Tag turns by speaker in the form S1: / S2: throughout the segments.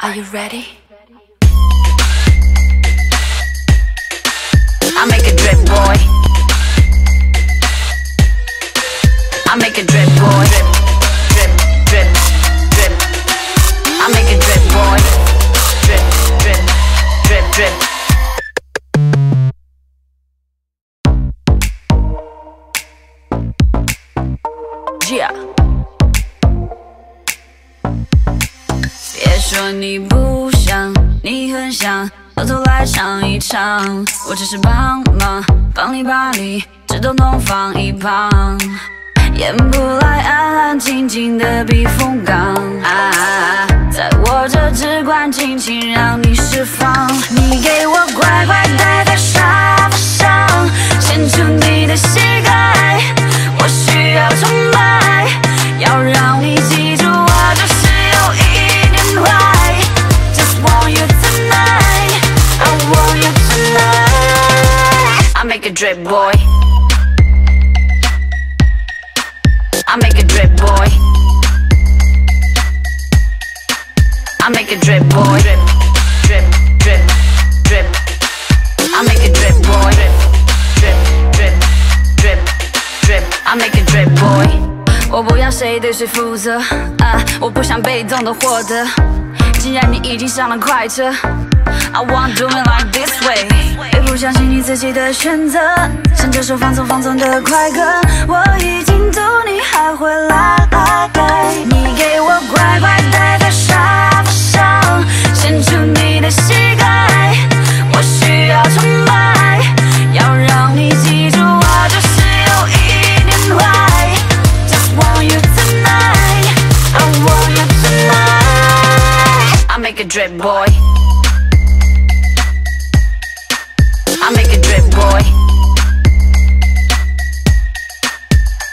S1: Are you ready? I make a drip, boy. I make a drip, boy. Drip, drip, drip, drip. I make a drip, boy. Drip, drip, drip, drip. Yeah. 说你不想，你很想，偷偷来尝一尝。我只是帮忙，帮你把理智统统放一旁，演不来安安静静的避风港。啊，在我这只管尽情让你释放，你给我乖乖待在沙 drip boy. I make a drip boy. I make a drip boy. Drip, drip, drip, drip. I make a drip boy. Drip, drip, drip, drip. I make a drip boy. 我不要谁对谁负责啊，我不想被动的获得。既然你已经上了快车 ，I want do it like this way。也不相信你自己的选择，像这首放纵放纵的快歌，我已经读，你还会来来来？你给我乖乖待在沙发上，献出你的膝盖，我需要崇拜，要让你记住我就是有一点坏。Just want you tonight, I want you tonight. I make a drip boy. I make a drip boy.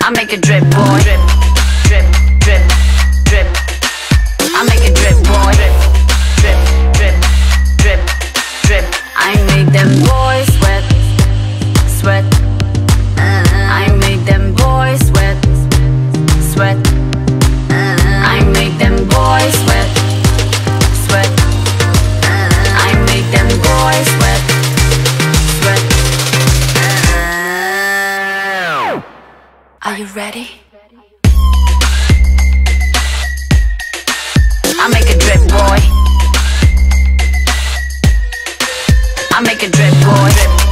S1: I make a drip boy. Drip, drip, drip, drip. I make a drip boy. Drip, drip, drip, drip, drip. I make them boys sweat, sweat. I make them boys sweat, sweat. I make them boys sweat. Are you ready? I make a drip, boy. I make a drip, boy.